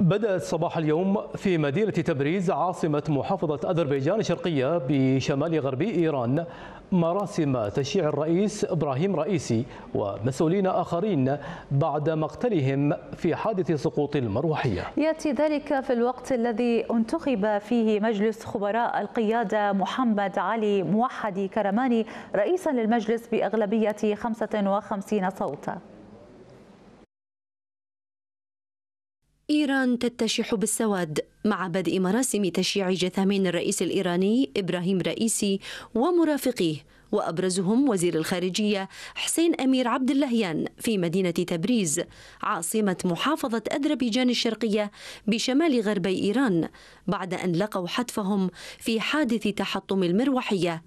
بدأت صباح اليوم في مدينة تبريز عاصمة محافظة أذربيجان الشرقية بشمال غرب إيران. مراسم تشييع الرئيس إبراهيم رئيسي ومسؤولين آخرين بعد مقتلهم في حادث سقوط المروحية. يأتي ذلك في الوقت الذي انتخب فيه مجلس خبراء القيادة محمد علي موحدي كرماني رئيسا للمجلس بأغلبية 55 صوتا. إيران تتشح بالسواد مع بدء مراسم تشييع جثامين الرئيس الإيراني إبراهيم رئيسي ومرافقيه وأبرزهم وزير الخارجية حسين أمير عبد اللهيان في مدينة تبريز. عاصمة محافظة أذربيجان الشرقية بشمال غربي إيران بعد أن لقوا حتفهم في حادث تحطم المروحية.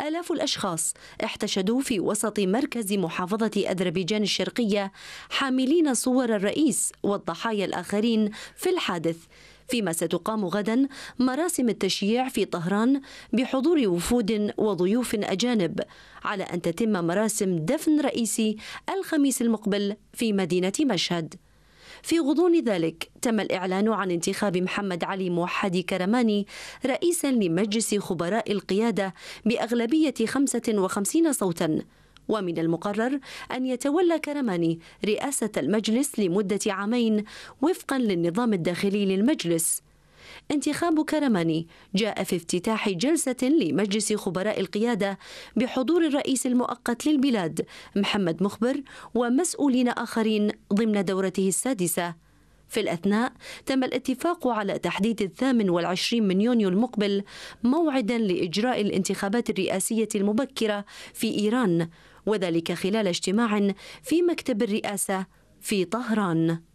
آلاف الأشخاص احتشدوا في وسط مركز محافظة أذربيجان الشرقية حاملين صور الرئيس والضحايا الآخرين في الحادث فيما ستقام غدا مراسم التشييع في طهران بحضور وفود وضيوف أجانب على أن تتم مراسم دفن رئيسي الخميس المقبل في مدينة مشهد. في غضون ذلك تم الإعلان عن انتخاب محمد علي موحدي كرماني رئيسا لمجلس خبراء القيادة بأغلبية 55 صوتا. ومن المقرر أن يتولى كرماني رئاسة المجلس لمدة عامين وفقا للنظام الداخلي للمجلس. انتخاب كرماني. جاء في افتتاح جلسة لمجلس خبراء القيادة بحضور الرئيس المؤقت للبلاد محمد مخبر ومسؤولين آخرين ضمن دورته السادسة. في الأثناء تم الاتفاق على تحديد الثامن والعشرين من يونيو المقبل موعدا لإجراء الانتخابات الرئاسية المبكرة في إيران وذلك خلال اجتماع في مكتب الرئاسة في طهران.